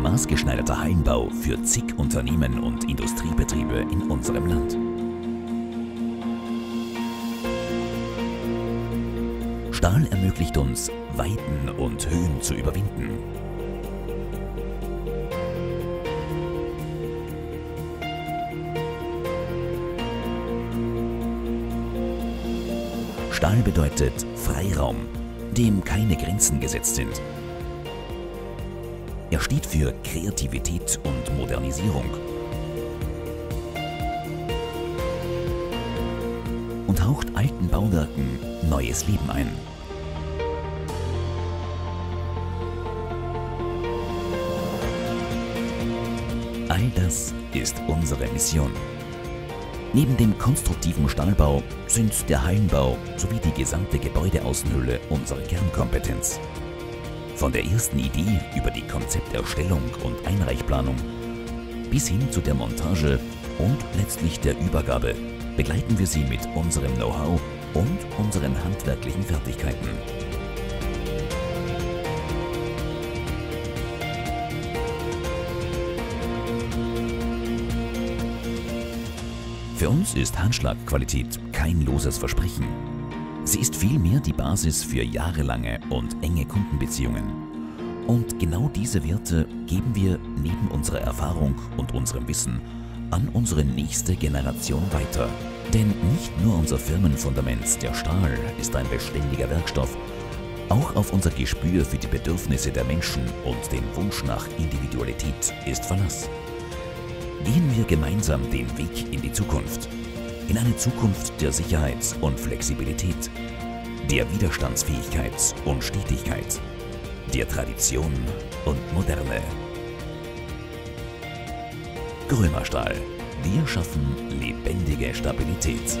maßgeschneiderter Hallenbau für zig Unternehmen und Industriebetriebe in unserem Land. Stahl ermöglicht uns, Weiten und Höhen zu überwinden. Stahl bedeutet Freiraum, dem keine Grenzen gesetzt sind. Er steht für Kreativität und Modernisierung und haucht alten Bauwerken neues Leben ein. All das ist unsere Mission. Neben dem konstruktiven Stahlbau sind der Hallenbau sowie die gesamte Gebäudeaußenhülle unsere Kernkompetenz. Von der ersten Idee über die Konzepterstellung und Einreichplanung bis hin zu der Montage und letztlich der Übergabe begleiten wir Sie mit unserem Know-how und unseren handwerklichen Fertigkeiten. Für uns ist Handschlagqualität kein loses Versprechen. Sie ist vielmehr die Basis für jahrelange und enge Kundenbeziehungen. Und genau diese Werte geben wir neben unserer Erfahrung und unserem Wissen an unsere nächste Generation weiter. Denn nicht nur unser Firmenfundament, der Stahl, ist ein beständiger Werkstoff, auch auf unser Gespür für die Bedürfnisse der Menschen und den Wunsch nach Individualität ist Verlass. Gehen wir gemeinsam den Weg in die Zukunft. In eine Zukunft der Sicherheit und Flexibilität, der Widerstandsfähigkeit und Stetigkeit, der Tradition und Moderne. Grömerstahl. Wir schaffen lebendige Stabilität.